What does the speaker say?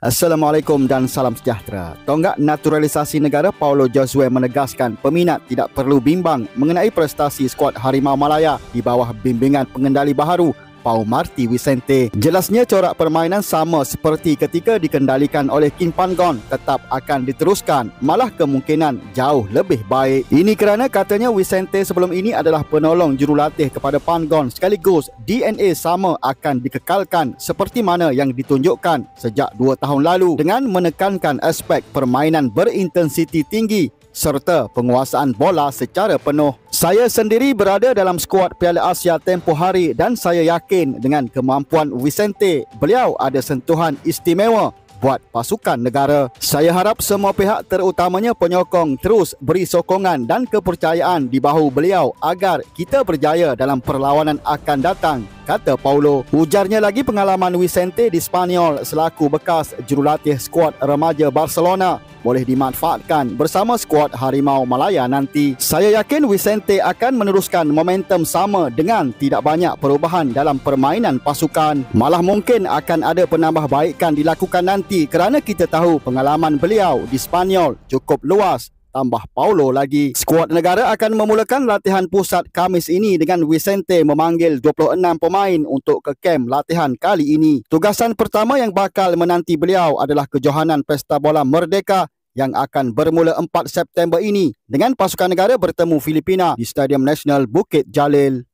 Assalamualaikum dan salam sejahtera. Tonggak Naturalisasi Negara Paulo Josue menegaskan peminat tidak perlu bimbang mengenai prestasi skuad Harimau Malaya di bawah bimbingan pengendali baharu Pau Marti Vicente. Jelasnya corak permainan sama seperti ketika dikendalikan oleh Kim Pangon tetap akan diteruskan, malah kemungkinan jauh lebih baik. Ini kerana katanya Vicente sebelum ini adalah penolong jurulatih kepada Pangon sekaligus DNA sama akan dikekalkan seperti mana yang ditunjukkan sejak dua tahun lalu dengan menekankan aspek permainan berintensiti tinggi serta penguasaan bola secara penuh. Saya sendiri berada dalam skuad Piala Asia tempoh hari dan saya yakin dengan kemampuan Vicente, beliau ada sentuhan istimewa buat pasukan negara. Saya harap semua pihak terutamanya penyokong terus beri sokongan dan kepercayaan di bahu beliau agar kita berjaya dalam perlawanan akan datang kata Paulo. Ujarnya lagi pengalaman Vicente di Spanyol selaku bekas jurulatih skuad remaja Barcelona boleh dimanfaatkan bersama skuad Harimau Malaya nanti. Saya yakin Vicente akan meneruskan momentum sama dengan tidak banyak perubahan dalam permainan pasukan. Malah mungkin akan ada penambahbaikan dilakukan nanti kerana kita tahu pengalaman beliau di Spanyol cukup luas tambah Paulo lagi. Skuad negara akan memulakan latihan pusat Kamis ini dengan Vicente memanggil 26 pemain untuk ke kem latihan kali ini. Tugasan pertama yang bakal menanti beliau adalah kejohanan Pesta Bola Merdeka yang akan bermula 4 September ini dengan pasukan negara bertemu Filipina di Stadium Nasional Bukit Jalil.